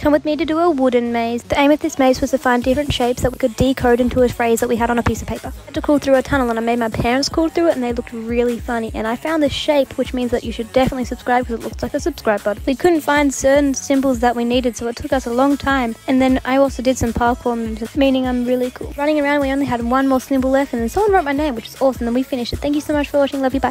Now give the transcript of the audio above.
come with me to do a wooden maze. The aim of this maze was to find different shapes that we could decode into a phrase that we had on a piece of paper. I had to crawl through a tunnel and I made my parents crawl through it and they looked really funny. And I found this shape, which means that you should definitely subscribe because it looks like a subscribe button. We couldn't find certain symbols that we needed, so it took us a long time. And then I also did some parkour, meaning I'm really cool. Running around, we only had one more symbol left, and then someone wrote my name, which is awesome. Then we finished it. Thank you so much for watching. Love you. Bye.